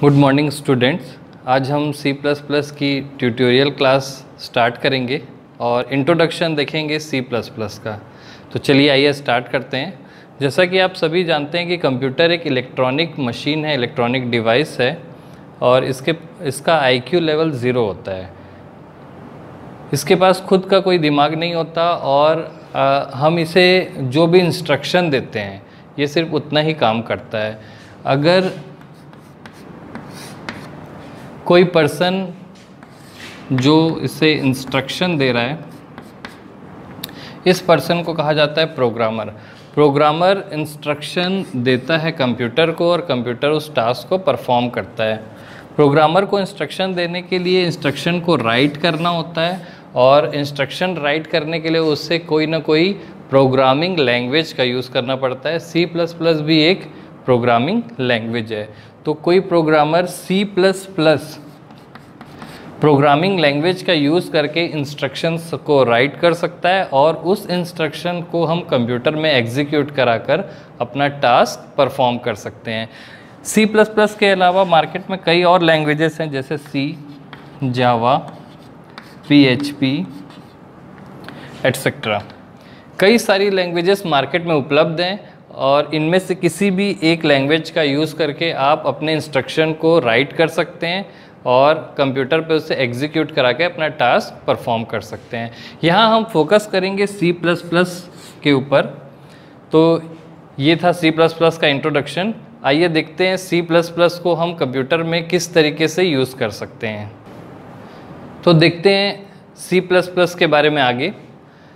Good morning students आज हम C++ की ट्यूटोरियल क्लास स्टार्ट करेंगे और इंट्रोडक्शन देखेंगे C++ का। तो चलिए आइए स्टार्ट करते हैं। जैसा कि आप सभी जानते हैं कि कंप्यूटर एक इलेक्ट्रॉनिक मशीन है इलेक्ट्रॉनिक डिवाइस है और इसके इसका आईक्यू लेवल ज़ीरो होता है। इसके पास खुद का कोई दिमाग नहीं होता और आ, हम इसे जो भी इंस्ट्रक्शन देते हैं ये सिर्फ़ उतना ही काम करता है। अगर कोई पर्सन जो इसे इंस्ट्रक्शन दे रहा है, इस पर्सन को कहा जाता है प्रोग्रामर प्रोग्रामर इंस्ट्रक्शन देता है कंप्यूटर को और कंप्यूटर उस टास्क को परफॉर्म करता है. प्रोग्रामर को इंस्ट्रक्शन देने के लिए इंस्ट्रक्शन को राइट करना होता है और इंस्ट्रक्शन राइट करने के लिए उससे कोई ना कोई प्रोग्रामिंग लैंग्वेज का यूज़ करना पड़ता है. सी प्लस प्लस भी एक प्रोग्रामिंग लैंग्वेज है. तो कोई programmer C plus plus programming language का यूज़ करके इंस्ट्रक्शंस को राइट कर सकता है और उस इंस्ट्रक्शन को हम कंप्यूटर में एग्जीक्यूट कराकर अपना टास्क परफॉर्म कर सकते हैं। सी प्लस प्लस के अलावा मार्केट में कई और लैंग्वेजेस हैं, जैसे C Java P H P etcetera कई सारी लैंग्वेजेस मार्केट में उपलब्ध हैं। और इनमें से किसी भी एक लैंग्वेज का यूज़ करके आप अपने इंस्ट्रक्शन को राइट कर सकते हैं और कंप्यूटर पे उसे एग्जीक्यूट करा के अपना टास्क परफॉर्म कर सकते हैं। यहाँ हम फोकस करेंगे प्लस के ऊपर। तो ये था प्लस का इंट्रोडक्शन आइए देखते हैं प्लस को हम कंप्यूटर में किस तरीके से यूज़ कर सकते हैं। तो देखते हैं प्लस के बारे में आगे।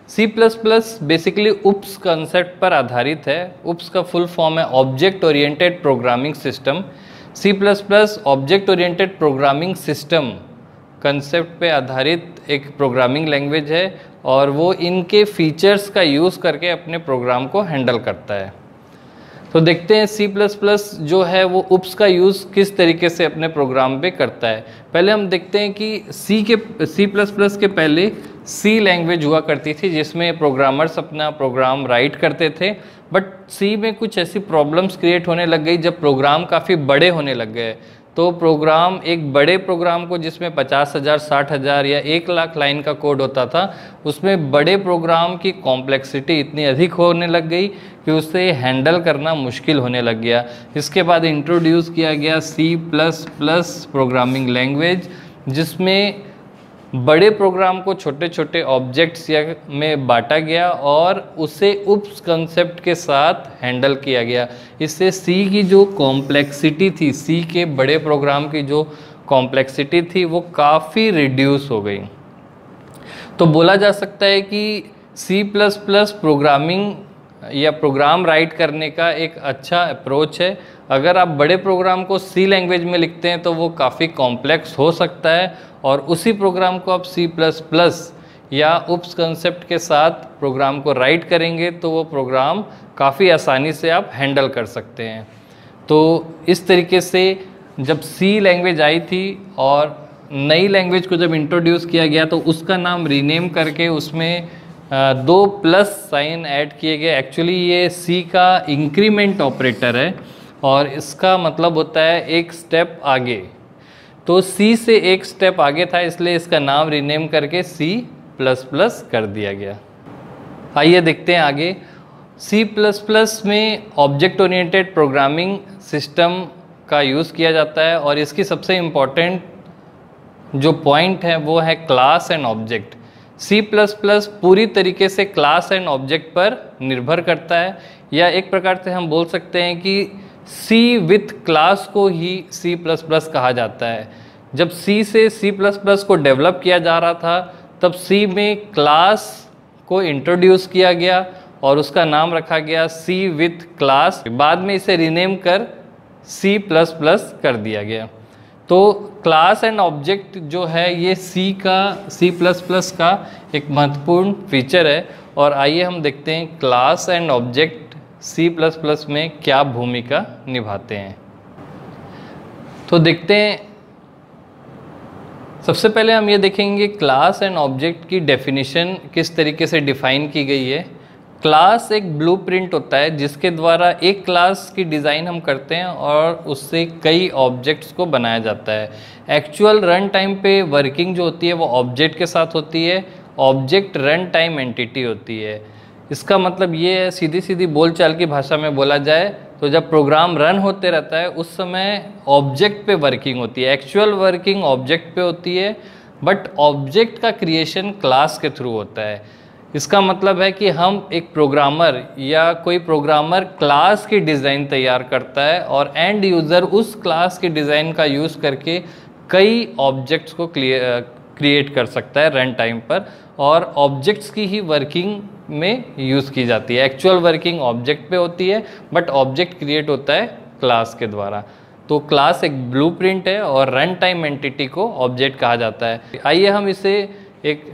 C plus plus basically oops concept पर आधारित है। उप्स का फुल फॉर्म है object oriented programming system C plus plus object oriented programming system concept पे आधारित एक प्रोग्रामिंग लैंग्वेज है और वो इनके फीचर्स का यूज़ करके अपने प्रोग्राम को हैंडल करता है। तो देखते हैं सी प्लस प्लस जो है वो उप्स का यूज़ किस तरीके से अपने प्रोग्राम पे करता है। पहले हम देखते हैं कि सी के सी प्लस प्लस के पहले सी लैंग्वेज हुआ करती थी, जिसमें प्रोग्रामर्स अपना प्रोग्राम राइट करते थे। बट सी में कुछ ऐसी प्रॉब्लम्स क्रिएट होने लग गई, जब प्रोग्राम काफ़ी बड़े होने लग गए। तो प्रोग्राम एक बड़े प्रोग्राम को जिसमें पचास हज़ार, साठ हज़ार या एक लाख लाइन का कोड होता था, उसमें बड़े प्रोग्राम की कॉम्प्लेक्सिटी इतनी अधिक होने लग गई कि उसे हैंडल करना मुश्किल होने लग गया। इसके बाद इंट्रोड्यूस किया गया C plus plus programming language जिसमें बड़े प्रोग्राम को छोटे छोटे ऑब्जेक्ट्स या में बांटा गया और उसे उप कंसेप्ट के साथ हैंडल किया गया। इससे सी की जो कॉम्प्लेक्सिटी थी सी के बड़े प्रोग्राम की जो कॉम्प्लेक्सिटी थी, वो काफ़ी रिड्यूस हो गई। तो बोला जा सकता है कि सी प्लस प्लस प्रोग्रामिंग या प्रोग्राम राइट करने का एक अच्छा अप्रोच है। अगर आप बड़े प्रोग्राम को सी लैंग्वेज में लिखते हैं तो वो काफ़ी कॉम्प्लेक्स हो सकता है। और उसी प्रोग्राम को आप सी प्लस प्लस या उप्स कंसेप्ट के साथ प्रोग्राम को राइट करेंगे तो वो प्रोग्राम काफ़ी आसानी से आप हैंडल कर सकते हैं। तो इस तरीके से जब सी लैंग्वेज आई थी और नई लैंग्वेज को जब इंट्रोड्यूस किया गया तो उसका नाम रीनेम करके उसमें दो प्लस साइन ऐड किए गए। एक्चुअली ये सी का इंक्रीमेंट ऑपरेटर है और इसका मतलब होता है एक स्टेप आगे। तो सी से एक स्टेप आगे था, इसलिए इसका नाम रीनेम करके सी प्लस प्लस कर दिया गया। आइए देखते हैं आगे। सी प्लस प्लस में ऑब्जेक्ट ओरिएंटेड प्रोग्रामिंग सिस्टम का यूज़ किया जाता है और इसकी सबसे इंपॉर्टेंट जो पॉइंट है, वो है class and object C plus plus पूरी तरीके से क्लास एंड ऑब्जेक्ट पर निर्भर करता है। या एक प्रकार से हम बोल सकते हैं कि सी विथ क्लास को ही सी प्लस प्लस कहा जाता है। जब सी से सी प्लस प्लस को डेवलप किया जा रहा था, तब सी में क्लास को इंट्रोड्यूस किया गया और उसका नाम रखा गया सी विथ क्लास बाद में इसे रीनेम कर सी प्लस प्लस कर दिया गया। तो क्लास एंड ऑब्जेक्ट जो है, ये सी का सी प्लस प्लस का एक महत्वपूर्ण फीचर है। और आइए हम देखते हैं class and object C plus plus में क्या भूमिका निभाते हैं? तो देखते हैं। सबसे पहले हम ये देखेंगे क्लास एंड ऑब्जेक्ट की डेफिनेशन किस तरीके से डिफाइन की गई है। क्लास एक ब्लूप्रिंट होता है जिसके द्वारा एक क्लास की डिज़ाइन हम करते हैं और उससे कई ऑब्जेक्ट्स को बनाया जाता है। एक्चुअल रन टाइम पे वर्किंग जो होती है वो ऑब्जेक्ट के साथ होती है। ऑब्जेक्ट रन टाइम एंटिटी होती है। इसका मतलब ये है सीधी सीधी बोलचाल की भाषा में बोला जाए तो जब प्रोग्राम रन होते रहता है, उस समय ऑब्जेक्ट पे वर्किंग होती है, एक्चुअल वर्किंग ऑब्जेक्ट पे होती है, बट ऑब्जेक्ट का क्रिएशन क्लास के थ्रू होता है। इसका मतलब है कि हम एक प्रोग्रामर या कोई प्रोग्रामर क्लास की डिज़ाइन तैयार करता है और एंड यूज़र उस क्लास की डिज़ाइन का यूज़ करके कई ऑब्जेक्ट्स को क्रिएट कर सकता है रन टाइम पर और ऑब्जेक्ट्स की ही वर्किंग में यूज़ की जाती है। एक्चुअल वर्किंग ऑब्जेक्ट पे होती है बट ऑब्जेक्ट क्रिएट होता है क्लास के द्वारा। तो क्लास एक ब्लूप्रिंट है और रन टाइम एंटिटी को ऑब्जेक्ट कहा जाता है। आइए हम इसे एक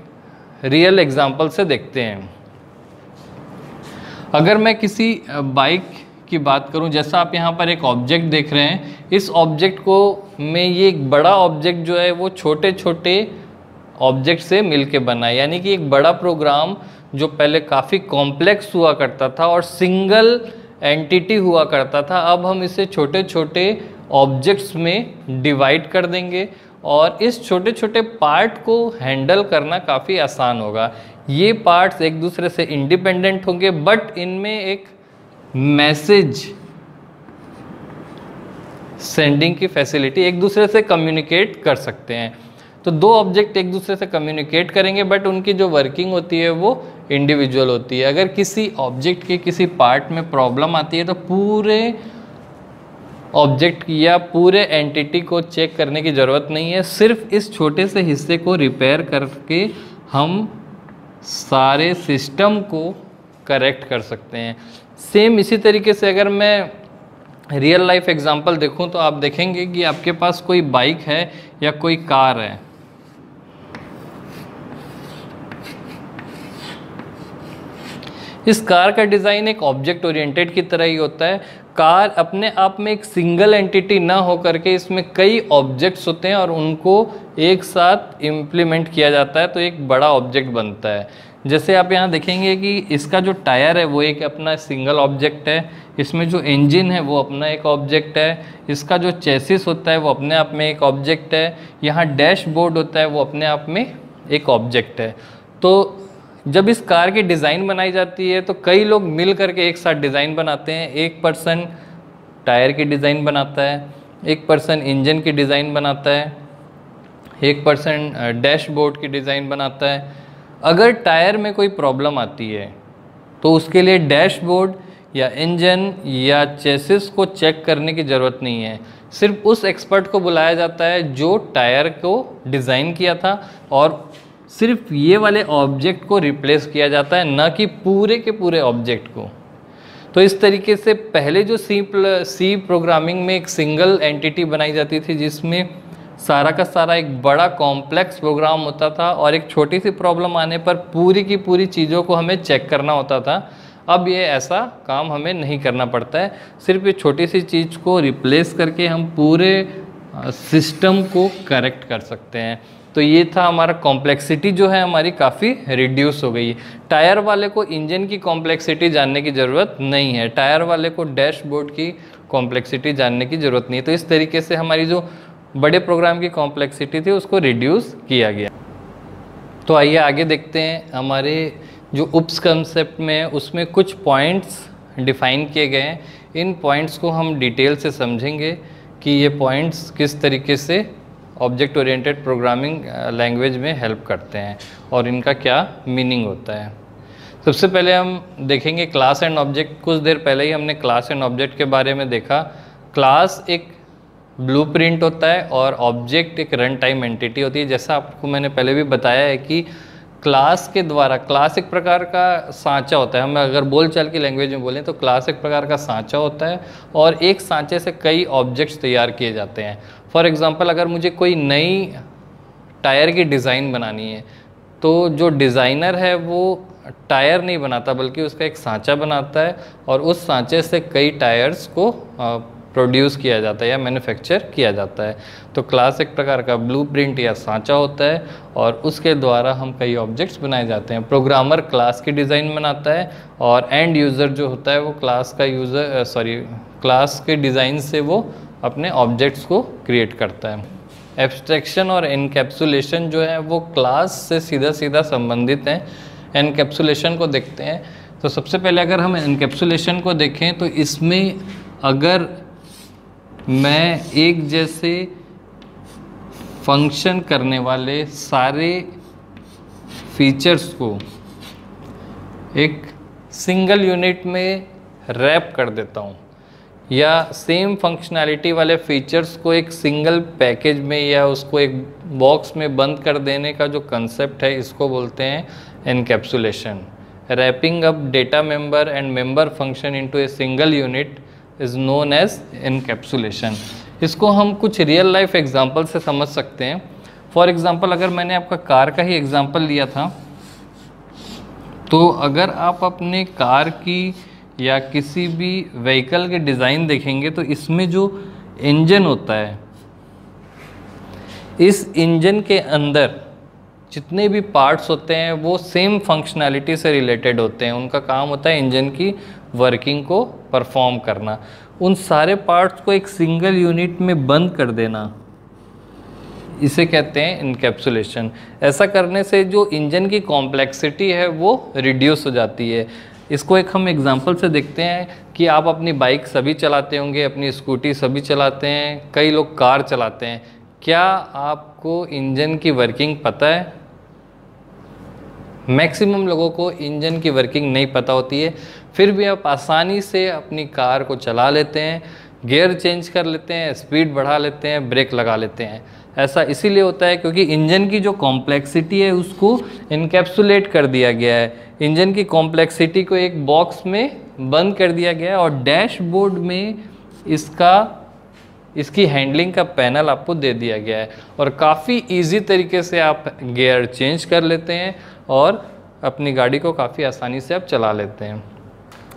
रियल एग्ज़ाम्पल से देखते हैं। अगर मैं किसी बाइक की बात करूँ, जैसा आप यहाँ पर एक ऑब्जेक्ट देख रहे हैं, इस ऑब्जेक्ट को में ये एक बड़ा ऑब्जेक्ट जो है, वो छोटे छोटे ऑब्जेक्ट से मिलके बना है। यानी कि एक बड़ा प्रोग्राम जो पहले काफ़ी कॉम्प्लेक्स हुआ करता था और सिंगल एंटिटी हुआ करता था, अब हम इसे छोटे छोटे ऑब्जेक्ट्स में डिवाइड कर देंगे और इस छोटे छोटे पार्ट को हैंडल करना काफ़ी आसान होगा। ये पार्ट्स एक दूसरे से इंडिपेंडेंट होंगे बट इनमें एक मैसेज सेंडिंग की फैसिलिटी एक दूसरे से कम्युनिकेट कर सकते हैं। तो दो ऑब्जेक्ट एक दूसरे से कम्युनिकेट करेंगे बट उनकी जो वर्किंग होती है वो इंडिविजुअल होती है। अगर किसी ऑब्जेक्ट के किसी पार्ट में प्रॉब्लम आती है तो पूरे ऑब्जेक्ट या पूरे एंटिटी को चेक करने की ज़रूरत नहीं है। सिर्फ़ इस छोटे से हिस्से को रिपेयर करके हम सारे सिस्टम को करेक्ट कर सकते हैं। सेम इसी तरीके से अगर मैं रियल लाइफ एग्जांपल देखूँ तो आप देखेंगे कि आपके पास कोई बाइक है या कोई कार है। इस कार का डिज़ाइन एक ऑब्जेक्ट ओरिएंटेड की तरह ही होता है। कार अपने आप में एक सिंगल एंटिटी ना हो करके इसमें कई ऑब्जेक्ट्स होते हैं और उनको एक साथ इम्प्लीमेंट किया जाता है तो एक बड़ा ऑब्जेक्ट बनता है। जैसे आप यहाँ देखेंगे कि इसका जो टायर है, वो एक अपना सिंगल ऑब्जेक्ट है। इसमें जो इंजन है, वो अपना एक ऑब्जेक्ट है। इसका जो चेसिस होता है, वो अपने आप में एक ऑब्जेक्ट है। यहाँ डैशबोर्ड होता है, वो अपने आप में एक ऑब्जेक्ट है। तो जब इस कार की डिज़ाइन बनाई जाती है तो कई लोग मिल करके एक साथ डिज़ाइन बनाते हैं। एक पर्सन टायर की डिज़ाइन बनाता है, एक पर्सन इंजन की डिज़ाइन बनाता है, एक पर्सन डैशबोर्ड की डिज़ाइन बनाता है। अगर टायर में कोई प्रॉब्लम आती है तो उसके लिए डैशबोर्ड या इंजन या चेसिस को चेक करने की ज़रूरत नहीं है। सिर्फ़ उस एक्सपर्ट को बुलाया जाता है जो टायर को डिज़ाइन किया था और सिर्फ़ ये वाले ऑब्जेक्ट को रिप्लेस किया जाता है, ना कि पूरे के पूरे ऑब्जेक्ट को। तो इस तरीके से पहले जो सी सी प्रोग्रामिंग में एक सिंगल एंटिटी बनाई जाती थी, जिसमें सारा का सारा एक बड़ा कॉम्प्लेक्स प्रोग्राम होता था और एक छोटी सी प्रॉब्लम आने पर पूरी की पूरी चीज़ों को हमें चेक करना होता था, अब ये ऐसा काम हमें नहीं करना पड़ता है। सिर्फ़ ये छोटी सी चीज़ को रिप्लेस करके हम पूरे सिस्टम को करेक्ट कर सकते हैं। तो ये था हमारा कॉम्प्लेक्सिटी जो है हमारी काफ़ी रिड्यूस हो गई है। टायर वाले को इंजन की कॉम्प्लेक्सिटी जानने की ज़रूरत नहीं है। टायर वाले को डैशबोर्ड की कॉम्प्लेक्सिटी जानने की ज़रूरत नहीं है। तो इस तरीके से हमारी जो बड़े प्रोग्राम की कॉम्प्लेक्सिटी थी, उसको रिड्यूस किया गया। तो आइए आगे देखते हैं हमारे जो उप्स कंसेप्ट में उसमें कुछ पॉइंट्स डिफ़ाइन किए गए हैं। इन पॉइंट्स को हम डिटेल से समझेंगे कि ये पॉइंट्स किस तरीके से ऑब्जेक्ट ओरिएंटेड प्रोग्रामिंग लैंग्वेज में हेल्प करते हैं और इनका क्या मीनिंग होता है। सबसे पहले हम देखेंगे क्लास एंड ऑब्जेक्ट कुछ देर पहले ही हमने क्लास एंड ऑब्जेक्ट के बारे में देखा। क्लास एक ब्लूप्रिंट होता है और ऑब्जेक्ट एक रन टाइम एंटिटी होती है। जैसा आपको मैंने पहले भी बताया है कि क्लास के द्वारा, क्लास एक प्रकार का सांचा होता है। हम अगर बोलचाल की लैंग्वेज में बोलें तो क्लास एक प्रकार का सांचा होता है और एक सांचे से कई ऑब्जेक्ट्स तैयार किए जाते हैं। फॉर एग्ज़ाम्पल अगर मुझे कोई नई टायर की डिज़ाइन बनानी है तो जो डिज़ाइनर है वो टायर नहीं बनाता, बल्कि उसका एक सांचा बनाता है और उस सांचे से कई टायर्स को प्रोड्यूस किया जाता है या मैन्युफैक्चर किया जाता है। तो क्लास एक प्रकार का ब्लूप्रिंट या सांचा होता है और उसके द्वारा हम कई ऑब्जेक्ट्स बनाए जाते हैं। प्रोग्रामर क्लास की डिज़ाइन बनाता है और एंड यूज़र जो होता है वो क्लास का यूज़र सॉरी, क्लास के डिज़ाइन से वो अपने ऑब्जेक्ट्स को क्रिएट करता है। एब्स्ट्रैक्शन और इनकेप्सुलेशन जो है वो क्लास से सीधा सीधा संबंधित हैं। इनकेप्सुलेशन को देखते हैं। तो सबसे पहले अगर हम इनकेप्सुलेशन को देखें तो इसमें अगर मैं एक जैसे फ़ंक्शन करने वाले सारे फीचर्स को एक सिंगल यूनिट में रैप कर देता हूँ। या सेम फंक्शनैलिटी वाले फीचर्स को एक सिंगल पैकेज में या उसको एक बॉक्स में बंद कर देने का जो कंसेप्ट है, इसको बोलते हैं encapsulation wrapping up data member and member function into a single unit is known as encapsulation इसको हम कुछ रियल लाइफ एग्ज़ाम्पल से समझ सकते हैं। फॉर एग्ज़ाम्पल अगर मैंने आपका कार का ही एग्ज़ाम्पल लिया था तो अगर आप अपने कार की या किसी भी व्हीकल के डिज़ाइन देखेंगे तो इसमें जो इंजन होता है, इस इंजन के अंदर जितने भी पार्ट्स होते हैं, वो सेम फंक्शनैलिटी से रिलेटेड होते हैं। उनका काम होता है इंजन की वर्किंग को परफॉर्म करना। उन सारे पार्ट्स को एक सिंगल यूनिट में बंद कर देना। इसे कहते हैं इनकेप्सुलेशन ऐसा करने से जो इंजन की कॉम्प्लेक्सिटी है, वो रिड्यूस हो जाती है। इसको एक हम एग्जांपल से देखते हैं कि आप अपनी बाइक सभी चलाते होंगे, अपनी स्कूटी सभी चलाते हैं, कई लोग कार चलाते हैं। क्या आपको इंजन की वर्किंग पता है? मैक्सिमम लोगों को इंजन की वर्किंग नहीं पता होती है। फिर भी आप आसानी से अपनी कार को चला लेते हैं, गियर चेंज कर लेते हैं, स्पीड बढ़ा लेते हैं, ब्रेक लगा लेते हैं। ऐसा इसीलिए होता है क्योंकि इंजन की जो कॉम्प्लेक्सिटी है उसको इनकेप्सुलेट कर दिया गया है। इंजन की कॉम्प्लेक्सिटी को एक बॉक्स में बंद कर दिया गया है और डैशबोर्ड में इसका इसकी हैंडलिंग का पैनल आपको दे दिया गया है। और काफ़ी इजी तरीके से आप गियर चेंज कर लेते हैं और अपनी गाड़ी को काफ़ी आसानी से आप चला लेते हैं।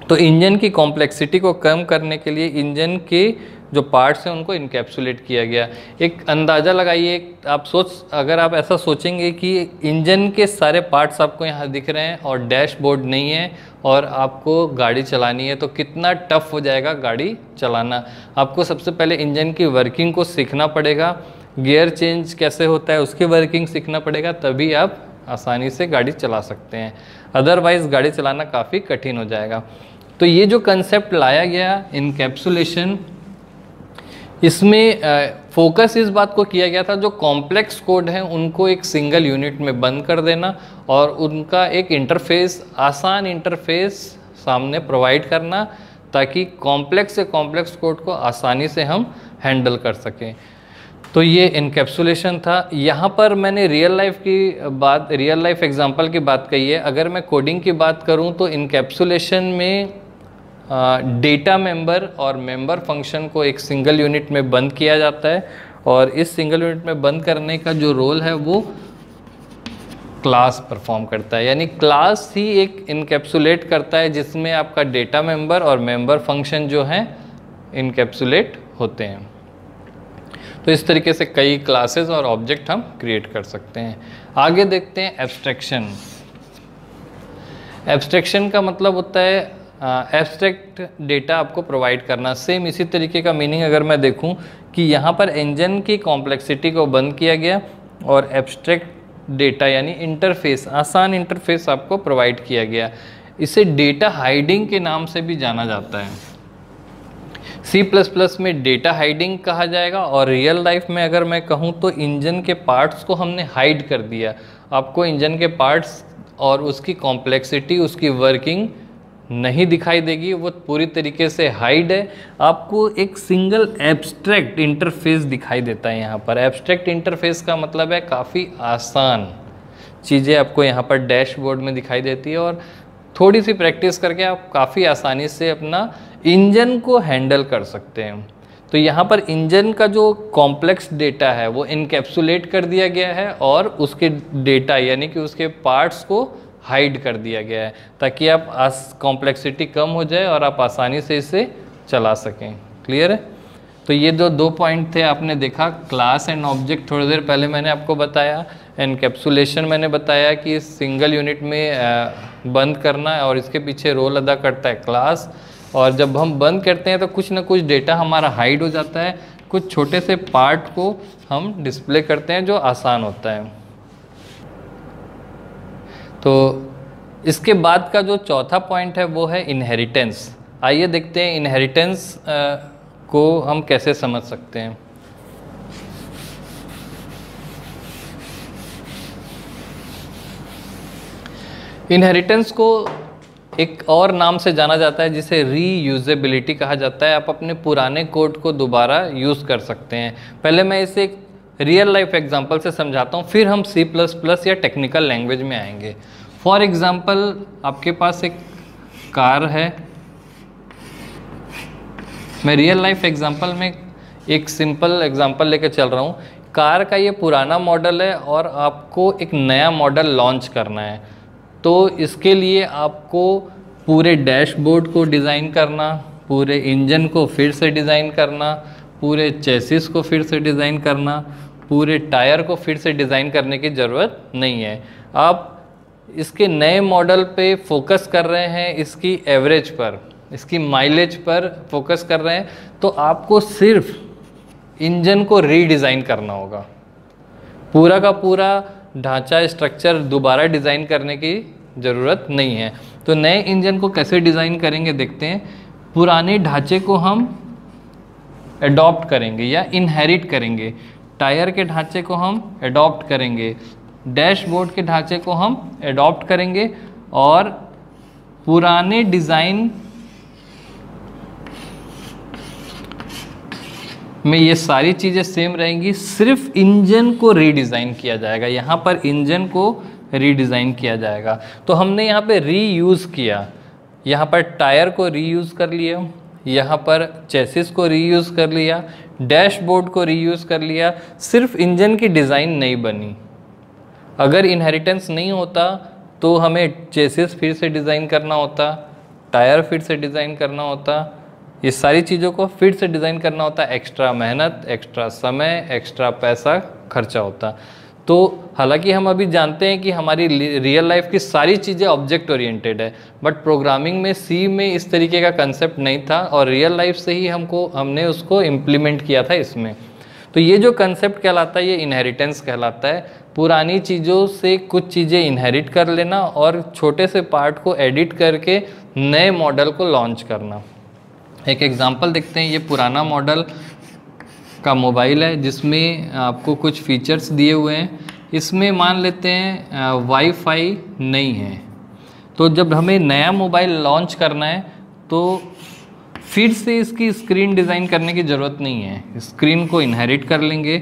तो इंजन की कॉम्प्लेक्सिटी को कम करने के लिए इंजन के जो पार्ट्स हैं उनको इनकेप्सुलेट किया गया। एक अंदाज़ा लगाइए, आप सोच, अगर आप ऐसा सोचेंगे कि इंजन के सारे पार्ट्स आपको यहाँ दिख रहे हैं और डैशबोर्ड नहीं है और आपको गाड़ी चलानी है तो कितना टफ हो जाएगा गाड़ी चलाना। आपको सबसे पहले इंजन की वर्किंग को सीखना पड़ेगा। गियर चेंज कैसे होता है, उसकी वर्किंग सीखना पड़ेगा, तभी आप आसानी से गाड़ी चला सकते हैं। अदरवाइज़ गाड़ी चलाना काफ़ी कठिन हो जाएगा। तो ये जो कंसेप्ट लाया गया इनकेप्सुलेशन इसमें फोकस इस बात को किया गया था, जो कॉम्प्लेक्स कोड हैं, उनको एक सिंगल यूनिट में बंद कर देना और उनका एक इंटरफेस आसान इंटरफेस सामने प्रोवाइड करना ताकि कॉम्प्लेक्स से कॉम्प्लेक्स कोड को आसानी से हम हैंडल कर सकें। तो ये इनकेप्सुलेशन था। यहाँ पर मैंने रियल लाइफ की बात रियल लाइफ एग्जांपल की बात कही है। अगर मैं कोडिंग की बात करूँ तो इनकेप्सुलेशन में डेटा मेंबर और मेंबर फ़ंक्शन को एक सिंगल यूनिट में बंद किया जाता है और इस सिंगल यूनिट में बंद करने का जो रोल है वो क्लास परफॉर्म करता है। यानी क्लास ही एक इनकेप्सुलेट करता है जिसमें आपका डेटा मेंबर और मेंबर फ़ंक्शन जो है इनकेप्सुलेट होते हैं। तो इस तरीके से कई क्लासेस और ऑब्जेक्ट हम क्रिएट कर सकते हैं। आगे देखते हैं एब्स्ट्रैक्शन एब्स्ट्रैक्शन का मतलब होता है एब्स्ट्रैक्ट डेटा आपको प्रोवाइड करना। सेम इसी तरीके का मीनिंग अगर मैं देखूँ कि यहाँ पर इंजन की कॉम्प्लेक्सिटी को बंद किया गया और एब्स्ट्रैक्ट डेटा यानी इंटरफेस आसान इंटरफेस आपको प्रोवाइड किया गया। इसे डेटा हाइडिंग के नाम से भी जाना जाता है। सी प्लस प्लस में डेटा हाइडिंग कहा जाएगा और रियल लाइफ में अगर मैं कहूँ तो इंजन के पार्ट्स को हमने हाइड कर दिया। आपको इंजन के पार्ट्स और उसकी कॉम्प्लेक्सिटी उसकी वर्किंग नहीं दिखाई देगी, वो पूरी तरीके से हाइड है। आपको एक सिंगल एब्स्ट्रैक्ट इंटरफेस दिखाई देता है यहाँ पर। एब्स्ट्रैक्ट इंटरफेस का मतलब है काफ़ी आसान चीज़ें आपको यहाँ पर डैशबोर्ड में दिखाई देती है और थोड़ी सी प्रैक्टिस करके आप काफ़ी आसानी से अपना इंजन को हैंडल कर सकते हैं। तो यहाँ पर इंजन का जो कॉम्प्लेक्स डेटा है, वो इनकेप्सुलेट कर दिया गया है और उसके डेटा यानी कि उसके पार्ट्स को हाइड कर दिया गया है, ताकि आप आस कॉम्प्लेक्सिटी कम हो जाए और आप आसानी से इसे चला सकें। क्लियर है? तो ये जो दो पॉइंट थे, आपने देखा क्लास एंड ऑब्जेक्ट थोड़ी देर पहले मैंने आपको बताया एनकेप्सुलेशन मैंने बताया कि सिंगल यूनिट में बंद करना है और इसके पीछे रोल अदा करता है क्लास और जब हम बंद करते हैं तो कुछ ना कुछ डेटा हमारा हाइड हो जाता है। कुछ छोटे से पार्ट को हम डिस्प्ले करते हैं जो आसान होता है। तो इसके बाद का जो चौथा पॉइंट है, वो है इनहेरिटेंस आइए देखते हैं इनहेरिटेंस को हम कैसे समझ सकते हैं। इनहेरिटेंस को एक और नाम से जाना जाता है, जिसे रीयूजेबिलिटी कहा जाता है। आप अपने पुराने कोड को दोबारा यूज़ कर सकते हैं। पहले मैं इसे एक रियल लाइफ एग्जांपल से समझाता हूँ, फिर हम सी प्लस प्लस या टेक्निकल लैंग्वेज में आएँगे। फॉर एग्ज़ाम्पल आपके पास एक कार है। मैं रियल लाइफ एग्जांपल में एक सिंपल एग्जांपल लेकर चल रहा हूँ। कार का ये पुराना मॉडल है और आपको एक नया मॉडल लॉन्च करना है। तो इसके लिए आपको पूरे डैशबोर्ड को डिज़ाइन करना, पूरे इंजन को फिर से डिज़ाइन करना, पूरे चेसिस को फिर से डिज़ाइन करना पूरे टायर को फिर से डिज़ाइन करने की ज़रूरत नहीं है। आप इसके नए मॉडल पे फोकस कर रहे हैं, इसकी एवरेज पर, इसकी माइलेज पर फोकस कर रहे हैं तो आपको सिर्फ़ इंजन को रीडिज़ाइन करना होगा। पूरा का पूरा ढांचा स्ट्रक्चर दोबारा डिज़ाइन करने की ज़रूरत नहीं है। तो नए इंजन को कैसे डिज़ाइन करेंगे देखते हैं। पुराने ढांचे को हम एडॉप्ट करेंगे या इनहेरिट करेंगे। टायर के ढांचे को हम एडॉप्ट करेंगे डैशबोर्ड के ढांचे को हम एडॉप्ट करेंगे और पुराने डिज़ाइन में ये सारी चीज़ें सेम रहेंगी, सिर्फ़ इंजन को रीडिज़ाइन किया जाएगा, यहाँ पर इंजन को रीडिज़ाइन किया जाएगा। तो हमने यहाँ पे रीयूज़ किया, यहाँ पर टायर को रीयूज़ कर लिया, यहाँ पर चेसिस को रीयूज़ कर लिया डैशबोर्ड को रीयूज़ कर लिया, सिर्फ़ इंजन की डिज़ाइन नहीं बनी। अगर इनहेरिटेंस नहीं होता तो हमें चेसिस फिर से डिज़ाइन करना होता टायर फिर से डिज़ाइन करना होता, ये सारी चीज़ों को फिर से डिज़ाइन करना होता। एक्स्ट्रा मेहनत एक्स्ट्रा समय एक्स्ट्रा पैसा, खर्चा होता। तो हालाँकि हम अभी जानते हैं कि हमारी रियल लाइफ की सारी चीज़ें ऑब्जेक्ट ओरिएंटेड है बट प्रोग्रामिंग में सी में इस तरीके का कंसेप्ट नहीं था और रियल लाइफ से ही हमको, हमने उसको इम्प्लीमेंट किया था इसमें। तो ये जो कंसेप्ट कहलाता है, ये इनहेरिटेंस कहलाता है। पुरानी चीज़ों से कुछ चीज़ें इनहेरिट कर लेना और छोटे से पार्ट को एडिट करके नए मॉडल को लॉन्च करना। एक एग्ज़ाम्पल देखते हैं, ये पुराना मॉडल का मोबाइल है, जिसमें आपको कुछ फीचर्स दिए हुए हैं। इसमें मान लेते हैं वाईफाई नहीं है। तो जब हमें नया मोबाइल लॉन्च करना है तो फिर से इसकी स्क्रीन डिज़ाइन करने की ज़रूरत नहीं है। स्क्रीन को इनहेरिट कर लेंगे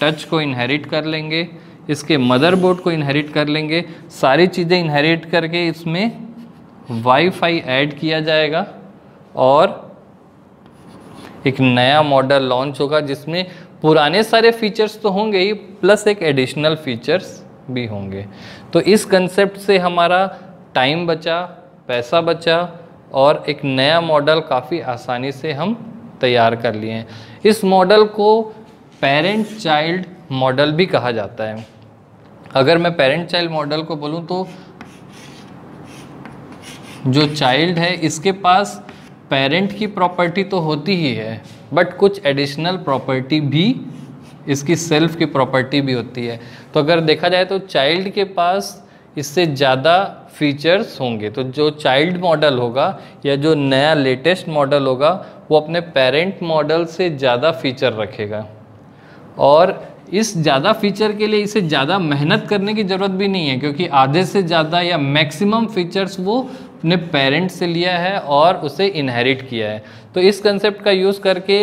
टच को इनहेरिट कर लेंगे, इसके मदरबोर्ड को इनहेरिट कर लेंगे, सारी चीज़ें इनहेरिट करके इसमें वाईफाई ऐड किया जाएगा और एक नया मॉडल लॉन्च होगा, जिसमें पुराने सारे फीचर्स तो होंगे ही प्लस एक एडिशनल फीचर्स भी होंगे। तो इस कंसेप्ट से हमारा टाइम बचा, पैसा बचा, और एक नया मॉडल काफ़ी आसानी से हम तैयार कर लिए हैं। इस मॉडल को पेरेंट चाइल्ड मॉडल भी कहा जाता है। अगर मैं पेरेंट चाइल्ड मॉडल को बोलूँ तो जो चाइल्ड है, इसके पास पेरेंट की प्रॉपर्टी तो होती ही है बट कुछ एडिशनल प्रॉपर्टी भी, इसकी सेल्फ की प्रॉपर्टी भी होती है। तो अगर देखा जाए तो चाइल्ड के पास इससे ज़्यादा फीचर्स होंगे। तो जो चाइल्ड मॉडल होगा या जो नया लेटेस्ट मॉडल होगा, वो अपने पेरेंट मॉडल से ज़्यादा फीचर रखेगा। और इस ज़्यादा फीचर के लिए इसे ज़्यादा मेहनत करने की ज़रूरत भी नहीं है, क्योंकि आधे से ज़्यादा या मैक्सिमम फीचर्स वो अपने पेरेंट्स से लिया है और उसे इनहेरिट किया है। तो इस कंसेप्ट का यूज़ करके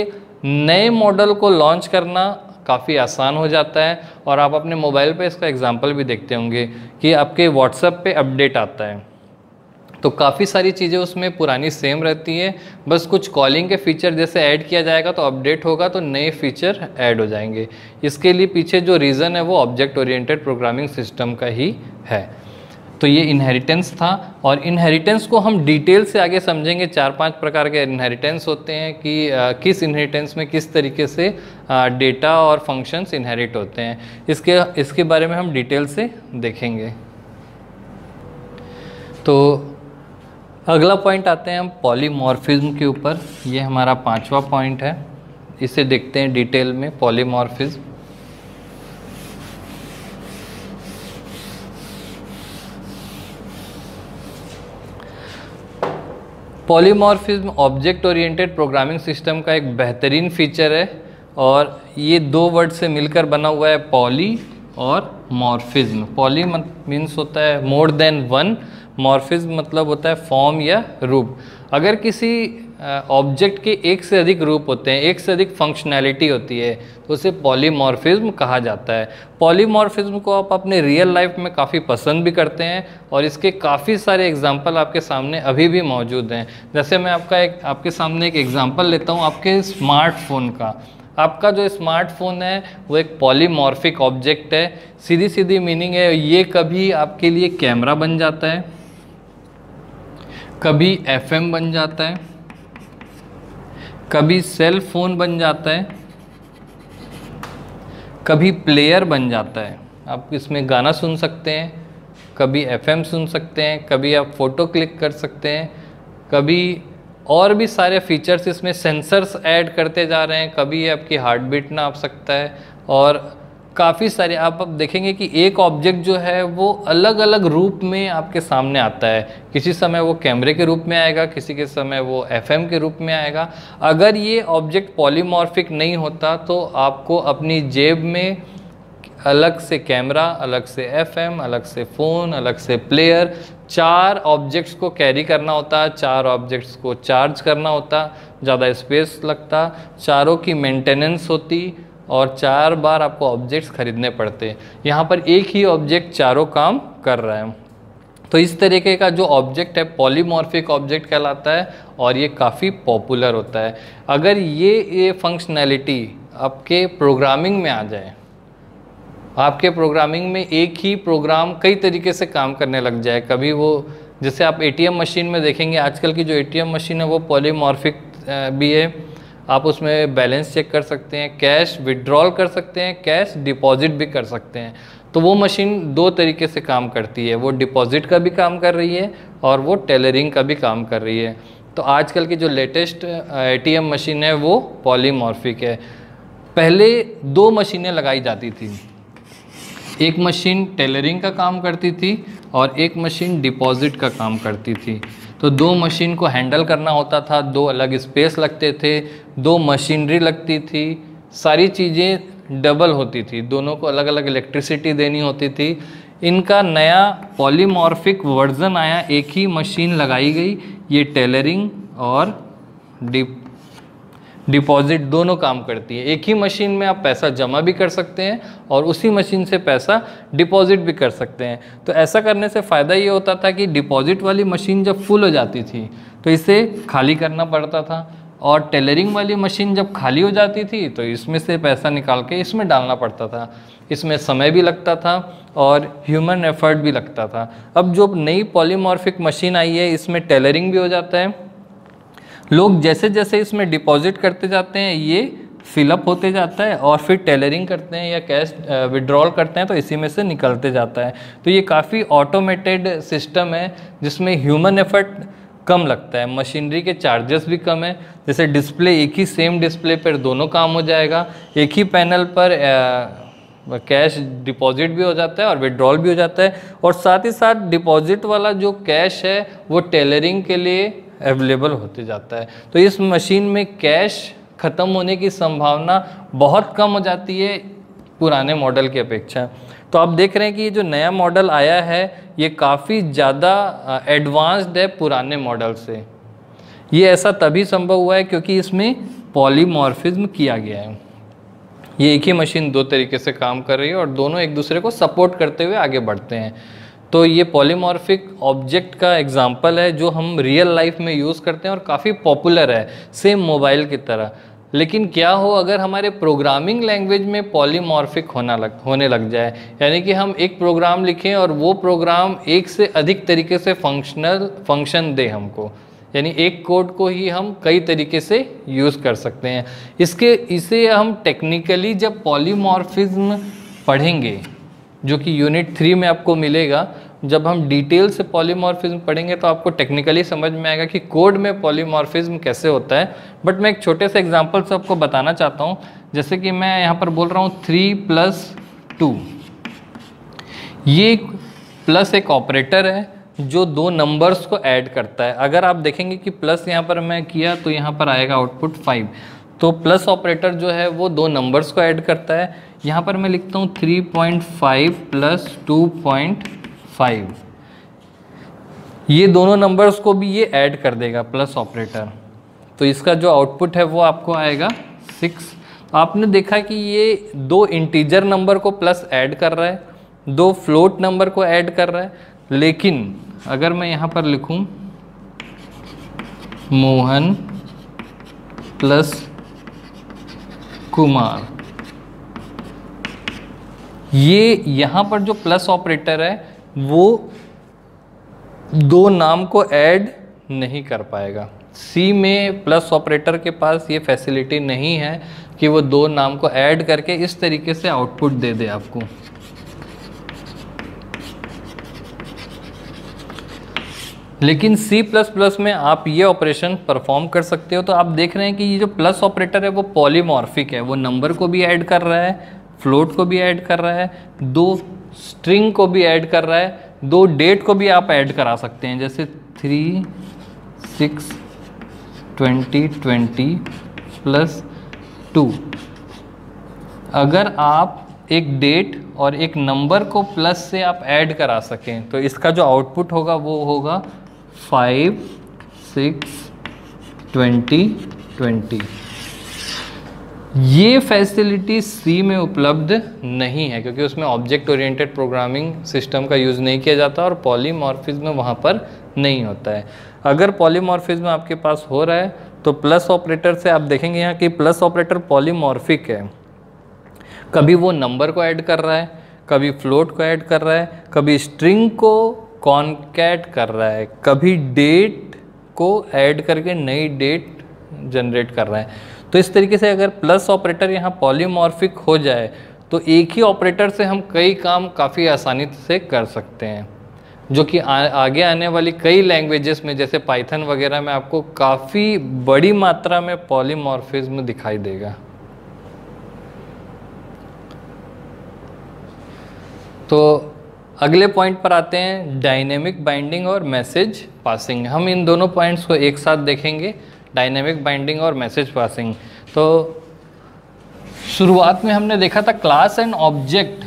नए मॉडल को लॉन्च करना काफ़ी आसान हो जाता है और आप अपने मोबाइल पे इसका एग्जांपल भी देखते होंगे कि आपके व्हाट्सएप पे अपडेट आता है। तो काफ़ी सारी चीज़ें उसमें पुरानी सेम रहती है। बस कुछ कॉलिंग के फीचर जैसे ऐड किया जाएगा तो अपडेट होगा तो नए फीचर ऐड हो जाएँगे। इसके लिए पीछे जो रीज़न है वो ऑब्जेक्ट ओरिएंटेड प्रोग्रामिंग सिस्टम का ही है। तो ये इनहेरिटेंस था और इनहेरिटेंस को हम डिटेल से आगे समझेंगे। चार पाँच प्रकार के इनहेरिटेंस होते हैं कि आ, किस इनहेरिटेंस में किस तरीके से डेटा और फ़ंक्शंस इनहेरिट होते हैं। इसके इसके बारे में हम डिटेल से देखेंगे। तो अगला पॉइंट आते हैं हम पॉलीमॉर्फिज्म के ऊपर। ये हमारा पांचवा पॉइंट है। इसे देखते हैं डिटेल में polymorphism polymorphism object oriented programming system का एक बेहतरीन फीचर है और ये दो वर्ड से मिलकर बना हुआ है पॉली और मॉर्फिज्म। पॉली मीन्स होता है मोर देन वन मॉर्फिज्म मतलब होता है फॉर्म या रूप। अगर किसी ऑब्जेक्ट के एक से अधिक रूप होते हैं, एक से अधिक फंक्शनैलिटी होती है तो उसे पॉलीमॉर्फिज्म कहा जाता है। पॉलीमॉर्फिज्म को आप अपने रियल लाइफ में काफ़ी पसंद भी करते हैं और इसके काफ़ी सारे एग्ज़ाम्पल आपके सामने अभी भी मौजूद हैं। जैसे मैं आपका एक, आपके सामने एक एग्ज़ाम्पल लेता हूँ आपके स्मार्टफ़ोन का। आपका जो स्मार्टफ़ोन है, वो एक पॉलीमॉर्फिक ऑब्जेक्ट है। सीधी सीधी मीनिंग है, ये कभी आपके लिए कैमरा बन जाता है, कभी एफएम बन जाता है कभी सेल फ़ोन बन जाता है, कभी प्लेयर बन जाता है। आप इसमें गाना सुन सकते हैं, कभी एफएम सुन सकते हैं, कभी आप फ़ोटो क्लिक कर सकते हैं, कभी और भी सारे फीचर्स इसमें सेंसर्स ऐड करते जा रहे हैं, कभी आपकी हार्ट बीट ना नाप सकता है और काफ़ी सारे, आप अब देखेंगे कि एक ऑब्जेक्ट जो है वो अलग अलग रूप में आपके सामने आता है। किसी समय वो कैमरे के रूप में आएगा, किसी के समय वो एफएम के रूप में आएगा। अगर ये ऑब्जेक्ट पॉलीमॉर्फिक नहीं होता तो आपको अपनी जेब में अलग से कैमरा, अलग से एफएम अलग से फ़ोन अलग से प्लेयर चार ऑब्जेक्ट्स को कैरी करना होता, चार ऑब्जेक्ट्स को चार्ज करना होता, ज़्यादा स्पेस लगता, चारों की मेंटेनेंस होती और चार बार आपको ऑब्जेक्ट्स खरीदने पड़ते हैं। यहाँ पर एक ही ऑब्जेक्ट चारों काम कर रहा है। तो इस तरीके का जो ऑब्जेक्ट है पॉलीमॉर्फिक ऑब्जेक्ट कहलाता है और ये काफ़ी पॉपुलर होता है। अगर ये ये फंक्शनैलिटी आपके प्रोग्रामिंग में आ जाए, आपके प्रोग्रामिंग में एक ही प्रोग्राम कई तरीके से काम करने लग जाए। कभी वो, जैसे आप एटीएम मशीन में देखेंगे, आजकल की जो एटीएम मशीन है, वो पॉलीमॉर्फिक भी है। आप उसमें बैलेंस चेक कर सकते हैं कैश विड्रॉल कर सकते हैं कैश डिपॉजिट भी कर सकते हैं। तो वो मशीन दो तरीके से काम करती है। वो डिपॉजिट का भी काम कर रही है और वो टेलरिंग का भी काम कर रही है। तो आजकल की जो लेटेस्ट एटीएम मशीन है, वो पॉलीमॉर्फिक है। पहले दो मशीनें लगाई जाती थी। एक मशीन टेलरिंग का काम करती थी और एक मशीन डिपॉजिट का काम करती थी। तो दो मशीन को हैंडल करना होता था, दो अलग स्पेस लगते थे, दो मशीनरी लगती थी, सारी चीज़ें डबल होती थी, दोनों को अलग अलग इलेक्ट्रिसिटी देनी होती थी। इनका नया पॉलीमॉर्फिक वर्जन आया, एक ही मशीन लगाई गई, ये टेलरिंग और डिप डिपॉजिट दोनों काम करती है। एक ही मशीन में आप पैसा जमा भी कर सकते हैं और उसी मशीन से पैसा डिपॉजिट भी कर सकते हैं। तो ऐसा करने से फ़ायदा ये होता था कि डिपॉजिट वाली मशीन जब फुल हो जाती थी तो इसे खाली करना पड़ता था और टेलरिंग वाली मशीन जब खाली हो जाती थी तो इसमें से पैसा निकाल के इसमें डालना पड़ता था। इसमें समय भी लगता था और ह्यूमन एफर्ट भी लगता था। अब जो नई पॉलीमॉर्फिक मशीन आई है, इसमें टेलरिंग भी हो जाता है। लोग जैसे जैसे इसमें डिपॉजिट करते जाते हैं, ये फिलअप होते जाता है और फिर टेलरिंग करते हैं या कैश विड्रॉल करते हैं तो इसी में से निकलते जाता है। तो ये काफ़ी ऑटोमेटेड सिस्टम है, जिसमें ह्यूमन एफर्ट कम लगता है। मशीनरी के चार्जेस भी कम है। जैसे डिस्प्ले एक ही सेम डिस्प्ले पर दोनों काम हो जाएगा। एक ही पैनल पर कैश डिपॉजिट भी हो जाता है और विड्रॉल भी हो जाता है। और साथ ही साथ डिपॉजिट वाला जो कैश है, वो टेलरिंग के लिए अवेलेबल होते जाता है। तो इस मशीन में कैश ख़त्म होने की संभावना बहुत कम हो जाती है पुराने मॉडल की अपेक्षा। तो आप देख रहे हैं कि ये जो नया मॉडल आया है, ये काफ़ी ज़्यादा एडवांस्ड है पुराने मॉडल से। ये ऐसा तभी संभव हुआ है क्योंकि इसमें पॉलीमॉर्फिज्म किया गया है। ये एक ही मशीन दो तरीके से काम कर रही है और दोनों एक दूसरे को सपोर्ट करते हुए आगे बढ़ते हैं। तो ये पॉलीमॉर्फिक ऑब्जेक्ट का एग्ज़ाम्पल है जो हम रियल लाइफ में यूज़ करते हैं और काफ़ी पॉपुलर है सेम मोबाइल की तरह। लेकिन क्या हो, अगर हमारे प्रोग्रामिंग लैंग्वेज में पॉलीमॉर्फिक होना लग, होने लग जाए, यानी कि हम एक प्रोग्राम लिखें और वो प्रोग्राम एक से अधिक तरीके से फंक्शनल फ़ंक्शन दे हमको, यानी एक कोड को ही हम कई तरीके से यूज़ कर सकते हैं। इसके, इसे हम टेक्निकली जब पॉलीमॉर्फिज्म पढ़ेंगे जो कि यूनिट थ्री में आपको मिलेगा। जब हम डिटेल से पॉलीमॉर्फिज्म पढ़ेंगे तो आपको टेक्निकली समझ में आएगा कि कोड में पॉलीमॉर्फिज्म कैसे होता है। बट मैं एक छोटे से एग्जांपल से आपको बताना चाहता हूँ। जैसे कि मैं यहाँ पर बोल रहा हूँ थ्री प्लस टू ये प्लस एक ऑपरेटर है, जो दो नंबर्स को ऐड करता है। अगर आप देखेंगे कि प्लस यहाँ पर मैं किया तो यहाँ पर आएगा आउटपुट फाइव तो प्लस ऑपरेटर जो है वो दो नंबर्स को ऐड करता है। यहाँ पर मैं लिखता हूँ three point five plus two point five ये दोनों नंबर्स को भी ये ऐड कर देगा प्लस ऑपरेटर तो इसका जो आउटपुट है वो आपको आएगा सिक्स आपने देखा कि ये दो इंटीजर नंबर को प्लस ऐड कर रहा है, दो फ्लोट नंबर को ऐड कर रहा है। लेकिन अगर मैं यहाँ पर लिखूँ, मोहन प्लस कुमार। ये यहाँ पर जो प्लस ऑपरेटर है, वो दो नाम को ऐड नहीं कर पाएगा। सी में प्लस ऑपरेटर के पास ये फैसिलिटी नहीं है कि वो दो नाम को ऐड करके इस तरीके से आउटपुट दे दे आपको। लेकिन C++ में आप ये ऑपरेशन परफॉर्म कर सकते हो। तो आप देख रहे हैं कि ये जो प्लस ऑपरेटर है, वो पॉलीमॉर्फिक है। वो नंबर को भी ऐड कर रहा है फ्लोट को भी ऐड कर रहा है, दो स्ट्रिंग को भी ऐड कर रहा है, दो डेट को भी आप ऐड करा सकते हैं। जैसे three six twenty twenty plus two अगर आप एक डेट और एक नंबर को प्लस से आप ऐड करा सकें तो इसका जो आउटपुट होगा, वो होगा फाइव सिक्स ट्वेंटी ट्वेंटी ये फैसिलिटी सी में उपलब्ध नहीं है, क्योंकि उसमें ऑब्जेक्ट ओरिएंटेड प्रोग्रामिंग सिस्टम का यूज़ नहीं किया जाता और पॉलीमॉर्फिज्म वहाँ पर नहीं होता है। अगर पॉलीमॉर्फिज्म आपके पास हो रहा है तो प्लस ऑपरेटर से आप देखेंगे यहाँ कि प्लस ऑपरेटर पॉलीमॉर्फिक है। कभी वो नंबर को ऐड कर रहा है, कभी फ्लोट को ऐड कर रहा है, कभी स्ट्रिंग को कॉन्कैट कर रहा है। कभी डेट को ऐड करके नई डेट जनरेट कर रहा है। तो इस तरीके से अगर प्लस ऑपरेटर यहाँ पॉलीमॉर्फिक हो जाए तो एक ही ऑपरेटर से हम कई काम काफ़ी आसानी से कर सकते हैं, जो कि आगे आने वाली कई लैंग्वेजेस में, जैसे पाइथन वगैरह में आपको काफ़ी बड़ी मात्रा में पॉलीमॉर्फिज्म दिखाई देगा। तो अगले पॉइंट पर आते हैं डायनेमिक बाइंडिंग और मैसेज पासिंग हम इन दोनों पॉइंट्स को एक साथ देखेंगे डायनेमिक बाइंडिंग और मैसेज पासिंग तो शुरुआत में हमने देखा था क्लास एंड ऑब्जेक्ट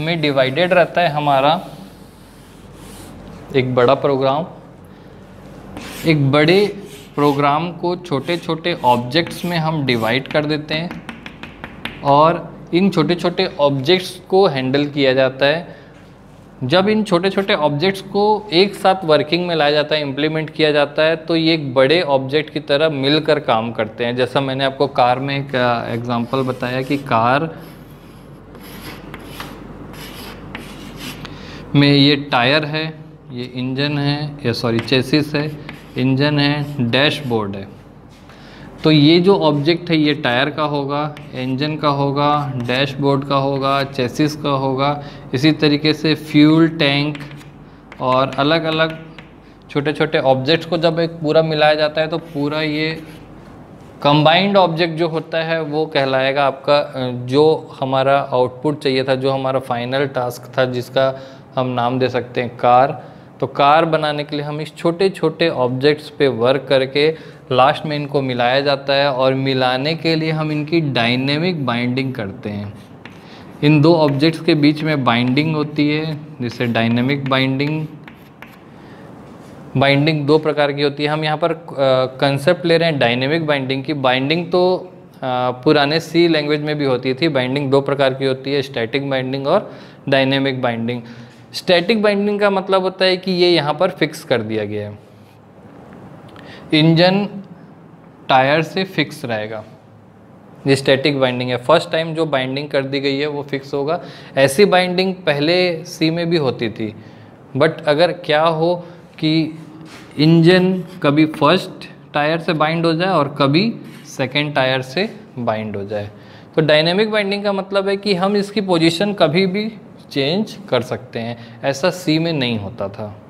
में डिवाइडेड रहता है हमारा एक बड़ा प्रोग्राम एक बड़े प्रोग्राम को छोटे छोटे ऑब्जेक्ट्स में हम डिवाइड कर देते हैं और इन छोटे छोटे ऑब्जेक्ट्स को हैंडल किया जाता है। जब इन छोटे छोटे ऑब्जेक्ट्स को एक साथ वर्किंग में लाया जाता है इम्प्लीमेंट किया जाता है तो ये एक बड़े ऑब्जेक्ट की तरह मिलकर काम करते हैं। जैसा मैंने आपको कार में एक एग्जांपल बताया कि कार में ये टायर है, ये इंजन है, या सॉरी चेसिस है, इंजन है डैशबोर्ड है। तो ये जो ऑब्जेक्ट है, ये टायर का होगा इंजन का होगा डैशबोर्ड का होगा चेसिस का होगा, इसी तरीके से फ्यूल टैंक और अलग अलग छोटे छोटे ऑब्जेक्ट्स को जब एक पूरा मिलाया जाता है तो पूरा ये कंबाइंड ऑब्जेक्ट जो होता है, वो कहलाएगा आपका जो हमारा आउटपुट चाहिए था, जो हमारा फाइनल टास्क था, जिसका हम नाम दे सकते हैं कार तो कार बनाने के लिए हम इस छोटे छोटे ऑब्जेक्ट्स पे वर्क करके लास्ट में इनको मिलाया जाता है और मिलाने के लिए हम इनकी डायनेमिक बाइंडिंग करते हैं। इन दो ऑब्जेक्ट्स के बीच में बाइंडिंग होती है जिसे डायनेमिक बाइंडिंग बाइंडिंग दो प्रकार की होती है। हम यहाँ पर कंसेप्ट ले रहे हैं डायनेमिक बाइंडिंग की। बाइंडिंग तो आ, पुराने सी लैंग्वेज में भी होती थी। बाइंडिंग दो प्रकार की होती है स्टैटिक बाइंडिंग और डायनेमिक बाइंडिंग स्टैटिक बाइंडिंग का मतलब होता है कि ये यहाँ पर फिक्स कर दिया गया है। इंजन टायर से फिक्स रहेगा। ये स्टैटिक बाइंडिंग है। फ़र्स्ट टाइम जो बाइंडिंग कर दी गई है, वो फिक्स होगा। ऐसी बाइंडिंग पहले सी में भी होती थी। बट अगर क्या हो कि इंजन कभी फ़र्स्ट टायर से बाइंड हो जाए और कभी सेकेंड टायर से बाइंड हो जाए। तो डायनेमिक बाइंडिंग का मतलब है कि हम इसकी पोजीशन कभी भी चेंज कर सकते हैं। ऐसा सी में नहीं होता था।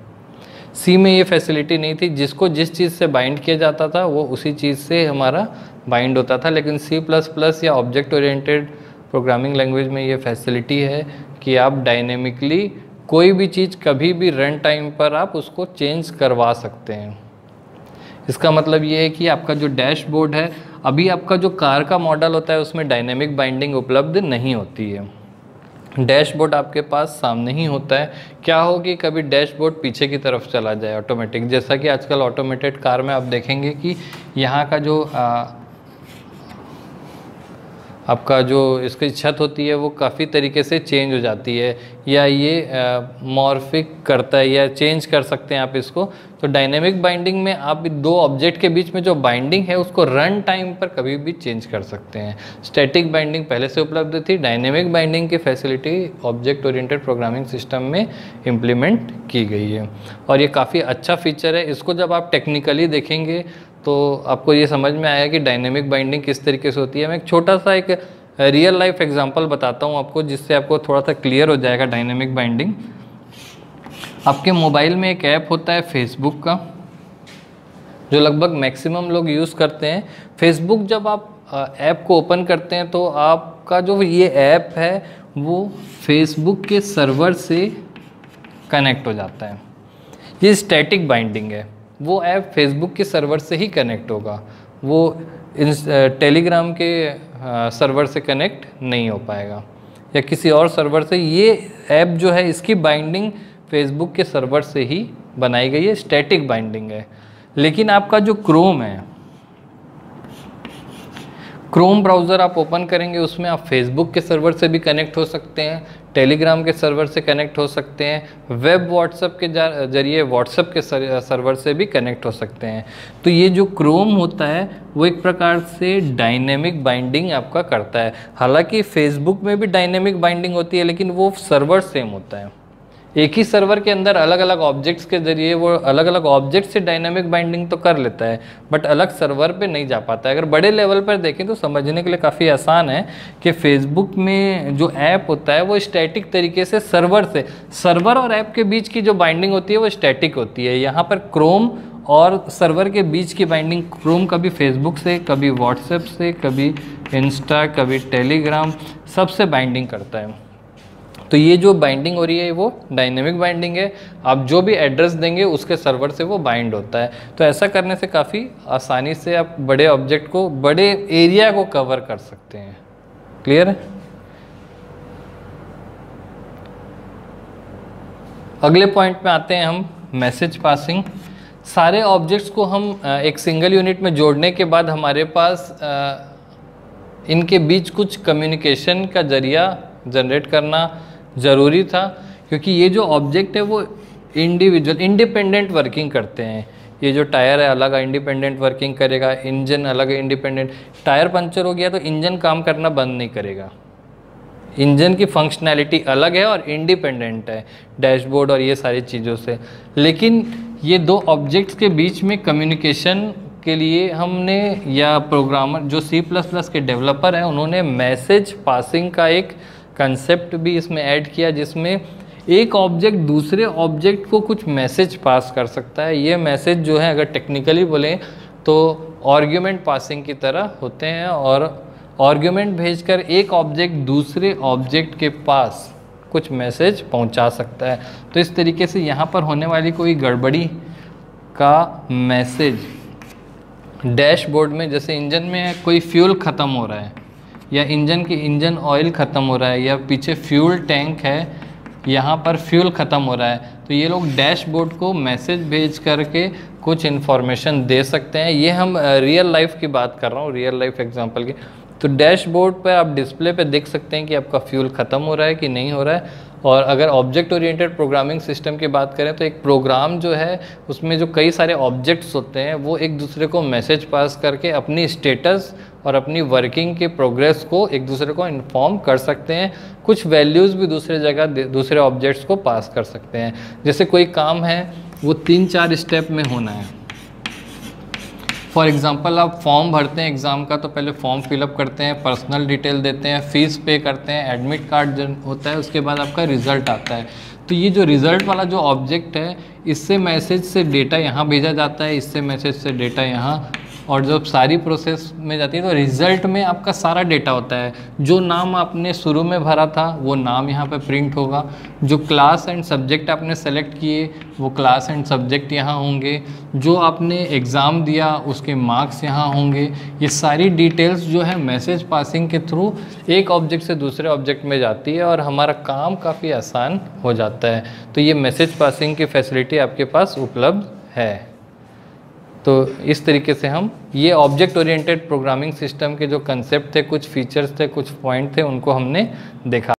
सी में ये फैसिलिटी नहीं थी, जिसको जिस चीज़ से बाइंड किया जाता था, वो उसी चीज़ से हमारा बाइंड होता था। लेकिन सी प्लस प्लस या ऑब्जेक्ट ओरिएंटेड प्रोग्रामिंग लैंग्वेज में ये फैसिलिटी है कि आप डायनेमिकली कोई भी चीज़, कभी भी रन टाइम पर आप उसको चेंज करवा सकते हैं। इसका मतलब ये है कि आपका जो डैशबोर्ड है, अभी आपका जो कार का मॉडल होता है, उसमें डायनेमिक बाइंडिंग उपलब्ध नहीं होती है। डैशबोर्ड आपके पास सामने ही होता है। क्या हो कि कभी डैशबोर्ड पीछे की तरफ़ चला जाए ऑटोमेटिक जैसा कि आजकल ऑटोमेटेड कार में आप देखेंगे कि यहाँ का जो आ, आपका जो इसकी छत होती है, वो काफ़ी तरीके से चेंज हो जाती है, या ये मॉर्फिक करता है या चेंज कर सकते हैं आप इसको। तो डायनेमिक बाइंडिंग में आप दो ऑब्जेक्ट के बीच में जो बाइंडिंग है, उसको रन टाइम पर कभी भी चेंज कर सकते हैं। स्टैटिक बाइंडिंग पहले से उपलब्ध थी डायनेमिक बाइंडिंग की facility object oriented programming system में इम्प्लीमेंट की गई है। और ये काफ़ी अच्छा फीचर है। इसको जब आप टेक्निकली देखेंगे तो आपको ये समझ में आया कि डायनेमिक बाइंडिंग किस तरीके से होती है? मैं एक छोटा सा एक रियल लाइफ एग्जांपल बताता हूँ आपको, जिससे आपको थोड़ा सा क्लियर हो जाएगा डायनेमिक बाइंडिंग आपके मोबाइल में एक ऐप होता है फेसबुक का, जो लगभग मैक्सिमम लोग यूज़ करते हैं। फेसबुक जब आप ऐप को ओपन करते हैं तो आपका जो ये ऐप है, वो फेसबुक के सर्वर से कनेक्ट हो जाता है। ये स्टैटिक बाइंडिंग है। वो ऐप फेसबुक के सर्वर से ही कनेक्ट होगा। वो टेलीग्राम के सर्वर से कनेक्ट नहीं हो पाएगा। या किसी और सर्वर से, ये ऐप जो है, इसकी बाइंडिंग फेसबुक के सर्वर से ही बनाई गई है। स्टैटिक बाइंडिंग है। लेकिन आपका जो क्रोम है क्रोम ब्राउज़र आप ओपन करेंगे, उसमें आप फेसबुक के सर्वर से भी कनेक्ट हो सकते हैं। टेलीग्राम के सर्वर से कनेक्ट हो सकते हैं, वेब व्हाट्सएप के ज़रिए व्हाट्सएप के सर्वर से भी कनेक्ट हो सकते हैं। तो ये जो क्रोम होता है, वो एक प्रकार से डायनेमिक बाइंडिंग आपका करता है। हालाँकि फेसबुक में भी डायनेमिक बाइंडिंग होती है, लेकिन वो सर्वर सेम होता है। एक ही सर्वर के अंदर अलग अलग ऑब्जेक्ट्स के ज़रिए वो अलग अलग ऑब्जेक्ट से डायनामिक बाइंडिंग तो कर लेता है बट अलग सर्वर पे नहीं जा पाता है। अगर बड़े लेवल पर देखें तो समझने के लिए काफ़ी आसान है कि फेसबुक में जो ऐप होता है, वो स्टैटिक तरीके से सर्वर से सर्वर और ऐप के बीच की जो बाइंडिंग होती है, वो स्टैटिक होती है। यहाँ पर क्रोम और सर्वर के बीच की बाइंडिंग क्रोम कभी फेसबुक से, कभी व्हाट्सएप से, कभी इंस्टा कभी टेलीग्राम सबसे बाइंडिंग करता है। तो ये जो बाइंडिंग हो रही है वो डायनेमिक बाइंडिंग है। आप जो भी एड्रेस देंगे, उसके सर्वर से वो बाइंड होता है। तो ऐसा करने से काफ़ी आसानी से आप बड़े ऑब्जेक्ट को, बड़े एरिया को कवर कर सकते हैं। क्लियर अगले पॉइंट में आते हैं हम मैसेज पासिंग सारे ऑब्जेक्ट्स को हम एक सिंगल यूनिट में जोड़ने के बाद हमारे पास इनके बीच कुछ कम्युनिकेशन का ज़रिया जनरेट करना ज़रूरी था, क्योंकि ये जो ऑब्जेक्ट है वो इंडिविजुअल इंडिपेंडेंट वर्किंग करते हैं। ये जो टायर है, अलग इंडिपेंडेंट वर्किंग करेगा इंजन अलग इंडिपेंडेंट टायर पंचर हो गया तो इंजन काम करना बंद नहीं करेगा। इंजन की फंक्शनैलिटी अलग है और इंडिपेंडेंट है डैशबोर्ड और ये सारी चीज़ों से। लेकिन ये दो ऑब्जेक्ट्स के बीच में कम्युनिकेशन के लिए हमने, या प्रोग्रामर जो सी प्लस प्लस के डेवलपर हैं, उन्होंने मैसेज पासिंग का एक कंसेप्ट भी इसमें ऐड किया जिसमें एक ऑब्जेक्ट दूसरे ऑब्जेक्ट को कुछ मैसेज पास कर सकता है। ये मैसेज जो है, अगर टेक्निकली बोलें तो आर्ग्यूमेंट पासिंग की तरह होते हैं और आर्ग्यूमेंट भेजकर एक ऑब्जेक्ट दूसरे ऑब्जेक्ट के पास कुछ मैसेज पहुँचा सकता है। तो इस तरीके से यहाँ पर होने वाली कोई गड़बड़ी का मैसेज डैशबोर्ड में, जैसे इंजन में कोई फ्यूल ख़त्म हो रहा है। या इंजन की इंजन ऑयल ख़त्म हो रहा है या पीछे फ्यूल टैंक है, यहाँ पर फ्यूल ख़त्म हो रहा है तो ये लोग डैशबोर्ड को मैसेज भेज करके कुछ इन्फॉर्मेशन दे सकते हैं। ये हम रियल लाइफ की बात कर रहा हूँ, रियल लाइफ एग्जांपल की। तो डैशबोर्ड पर आप डिस्प्ले पे देख सकते हैं कि आपका फ्यूल ख़त्म हो रहा है कि नहीं हो रहा है। और अगर ऑब्जेक्ट ओरिएंटेड प्रोग्रामिंग सिस्टम की बात करें तो एक प्रोग्राम जो है, उसमें जो कई सारे ऑब्जेक्ट्स होते हैं, वो एक दूसरे को मैसेज पास करके अपनी स्टेटस और अपनी वर्किंग के प्रोग्रेस को एक दूसरे को इन्फॉर्म कर सकते हैं। कुछ वैल्यूज़ भी दूसरे जगह दूसरे ऑब्जेक्ट्स को पास कर सकते हैं। जैसे कोई काम है, वो तीन चार स्टेप में होना है। फॉर एग्ज़ाम्पल आप फॉर्म भरते हैं एग्ज़ाम का तो पहले फॉर्म फिलअप करते हैं पर्सनल डिटेल देते हैं फ़ीस पे करते हैं एडमिट कार्ड होता है, उसके बाद आपका रिज़ल्ट आता है। तो ये जो रिज़ल्ट वाला जो ऑब्जेक्ट है, इससे मैसेज से डेटा यहाँ भेजा जाता है, इससे मैसेज से डेटा यहाँ और जब सारी प्रोसेस में जाती है तो रिज़ल्ट में आपका सारा डेटा होता है। जो नाम आपने शुरू में भरा था, वो नाम यहाँ पर प्रिंट होगा। जो क्लास एंड सब्जेक्ट आपने सेलेक्ट किए, वो क्लास एंड सब्जेक्ट यहाँ होंगे। जो आपने एग्ज़ाम दिया, उसके मार्क्स यहाँ होंगे। ये सारी डिटेल्स जो है मैसेज पासिंग के थ्रू एक ऑब्जेक्ट से दूसरे ऑब्जेक्ट में जाती है और हमारा काम काफ़ी आसान हो जाता है। तो ये मैसेज पासिंग की फैसिलिटी आपके पास उपलब्ध है। तो इस तरीके से हम ये ऑब्जेक्ट ओरिएंटेड प्रोग्रामिंग सिस्टम के जो कंसेप्ट थे, कुछ फीचर्स थे, कुछ पॉइंट थे, उनको हमने देखा।